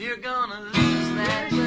You're gonna lose that